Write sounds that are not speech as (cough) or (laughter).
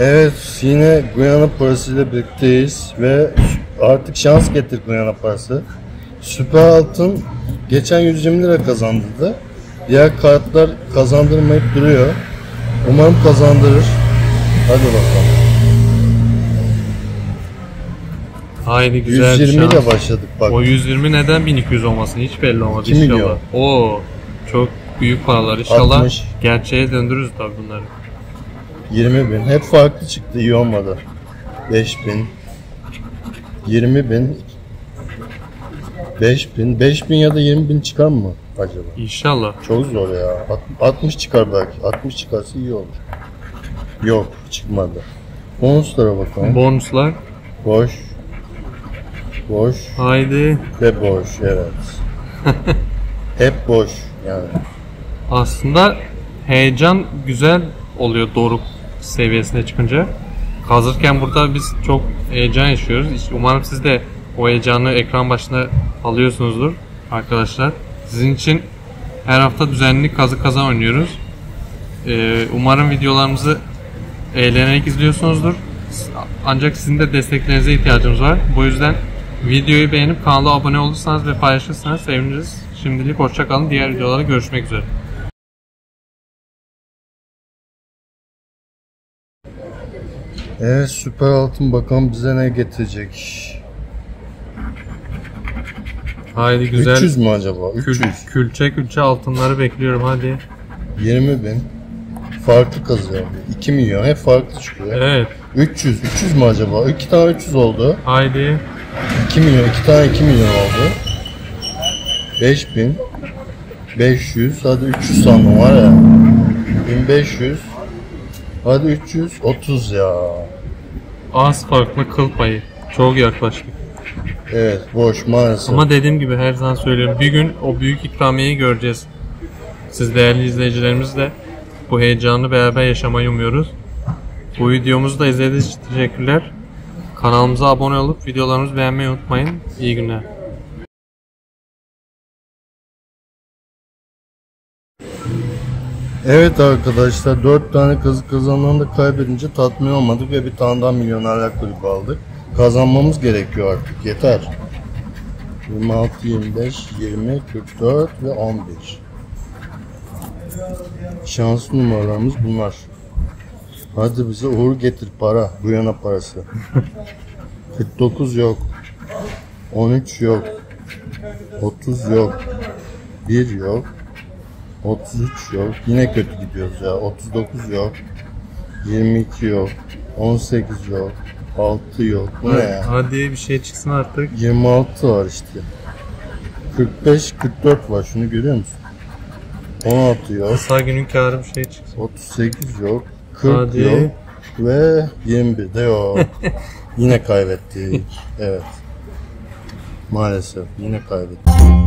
Evet yine Guyana parası ile birlikteyiz ve artık şans getir Guyana parası. Süper Altın geçen 120 lira kazandırdı. Diğer kartlar kazandırmayıp duruyor. Umarım kazandırır. Hadi bakalım. Haydi güzel 120 şans. ile başladık bak. O 120 neden 1200 olmasın hiç belli olmadı 2 inşallah. milyon. Oo çok büyük paralar inşallah 60. gerçeğe döndürürüz tabii bunları. 20 bin. Hep farklı çıktı. iyi olmadı. 5 bin. 20 bin. 5 bin. 5 bin ya da 20 bin çıkar mı acaba? İnşallah. Çok zor ya. Alt- 60 çıkar belki. 60 çıkarsa iyi olur. Yok çıkmadı. Bonuslara bakalım. Bonuslar. Boş. Boş Haydi. ve boş evet. (laughs) Hep boş yani. Aslında heyecan güzel oluyor doruk seviyesine çıkınca. Kazırken burada biz çok heyecan yaşıyoruz. Umarım siz de o heyecanı ekran başına alıyorsunuzdur arkadaşlar. Sizin için her hafta düzenli kazı kaza oynuyoruz. Ee, umarım videolarımızı eğlenerek izliyorsunuzdur. Ancak sizin de desteklerinize ihtiyacımız var. Bu yüzden videoyu beğenip kanala abone olursanız ve paylaşırsanız seviniriz. Şimdilik hoşça kalın. Diğer videolarda görüşmek üzere. Evet süper altın bakalım bize ne getirecek. Haydi güzel. 300 mü acaba? Kül- 300. külçe külçe altınları bekliyorum hadi. 20 bin. Farklı kazıyor. 2 milyon hep farklı çıkıyor. Evet. 300. 300 mü acaba? 2 tane 300 oldu. Haydi. 2 milyon. 2 tane 2 milyon oldu. 5000. 500. Hadi 300 sandım var ya. 1500. Hadi 300. 30 ya. Az farklı kıl payı. Çok yaklaştık. Evet boş maalesef. Ama dediğim gibi her zaman söylüyorum. Bir gün o büyük ikramiyeyi göreceğiz. Siz değerli izleyicilerimizle bu heyecanı beraber yaşamayı umuyoruz. Bu videomuzu da izlediğiniz için teşekkürler. Kanalımıza abone olup videolarımızı beğenmeyi unutmayın. İyi günler. Evet arkadaşlar 4 tane kazı kazananı kaybedince tatmin olmadık ve bir tane daha milyonerler kulübü aldık. Kazanmamız gerekiyor artık yeter. 26, 25, 20, 44 ve 11. Şans numaralarımız bunlar. Hadi bize uğur getir para. Bu yana parası. (laughs) 49 yok. 13 yok. 30 yok. 1 yok. 33 yok. Yine kötü gidiyoruz ya. 39 yok. 22 yok. 18 yok. 6 yok. Bu ne ya? Hadi bir şey çıksın artık. 26 var işte. 45 44 var. Şunu görüyor musun? 16 yok. Kısa günün karı bir şey çıksın. 38 yok. 40 Hadi. yok. Ve 21 de yok. (laughs) yine kaybettik. Evet. Maalesef yine kaybettik.